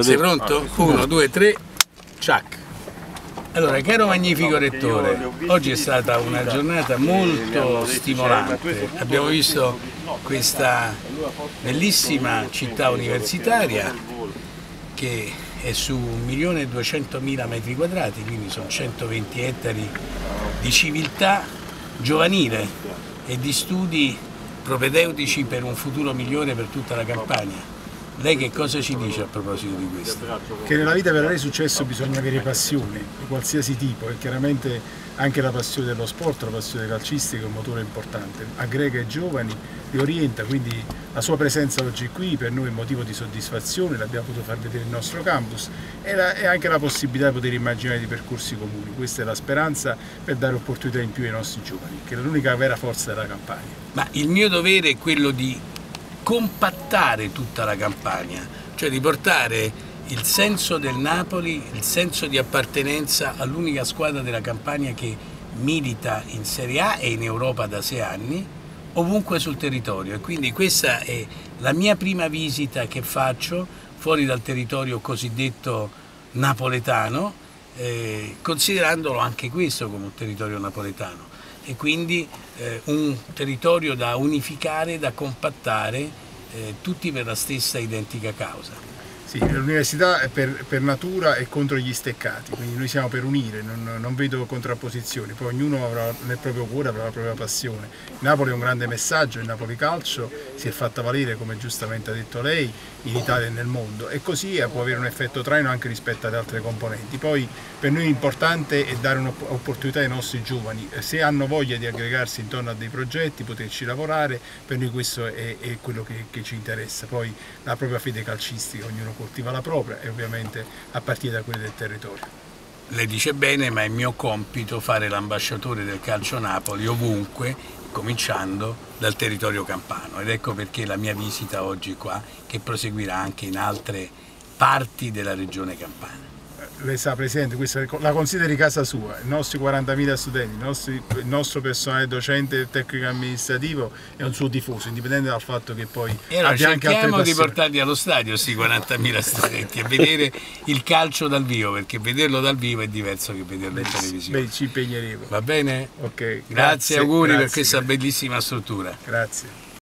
Sei pronto? Uno, due, tre, ciak. Allora, caro magnifico rettore, oggi è stata una giornata molto stimolante. Abbiamo visto questa bellissima città universitaria che è su 1.200.000 metri quadrati, quindi sono 120 ettari di civiltà giovanile e di studi propedeutici per un futuro migliore per tutta la Campania. Lei che cosa ci dice a proposito di questo? Che nella vita per avere successo bisogna avere passione, di qualsiasi tipo, e chiaramente anche la passione dello sport, la passione calcistica è un motore importante, aggrega i giovani, li orienta, quindi la sua presenza oggi qui per noi è motivo di soddisfazione, l'abbiamo potuto far vedere il nostro campus e, la, e anche la possibilità di poter immaginare dei percorsi comuni, questa è la speranza per dare opportunità in più ai nostri giovani, che è l'unica vera forza della campagna. Ma il mio dovere è quello di compattare tutta la campagna, cioè di portare il senso del Napoli, il senso di appartenenza all'unica squadra della campagna che milita in Serie A e in Europa da sei anni, ovunque sul territorio. E quindi questa è la mia prima visita che faccio fuori dal territorio cosiddetto napoletano, eh, considerandolo anche questo come un territorio napoletano e quindi eh, un territorio da unificare, da compattare, eh, tutti per la stessa identica causa. Sì, l'università per, per, natura è contro gli steccati, quindi noi siamo per unire, non, non, vedo contrapposizioni, poi ognuno avrà nel proprio cuore avrà la propria passione. Napoli è un grande messaggio, il Napoli Calcio si è fatta valere, come giustamente ha detto lei, in Italia e nel mondo e così può avere un effetto traino anche rispetto ad altre componenti. Poi per noi l'importante è dare un'opportunità ai nostri giovani, se hanno voglia di aggregarsi intorno a dei progetti, poterci lavorare, per noi questo è, è quello che, che ci interessa. Poi la propria fede calcistica, ognuno coltiva la propria e ovviamente a partire da quelle del territorio. Lei dice bene, ma è mio compito fare l'ambasciatore del calcio Napoli ovunque, cominciando dal territorio campano. Ed ecco perché la mia visita oggi qua, che proseguirà anche in altre parti della regione campana lei sa Presidente, questa la consideri casa sua, i nostri 40.000 studenti, il nostro, il nostro, personale docente tecnico amministrativo è un suo tifoso, indipendente dal fatto che poi e allora abbia anche altre passioni. di portarli allo stadio questi 40.000 studenti e vedere il calcio dal vivo, perché vederlo dal vivo è diverso che vederlo in televisione. Beh, ci impegneremo. Va bene? Ok. Grazie, grazie auguri grazie, per questa grazie. bellissima struttura. Grazie.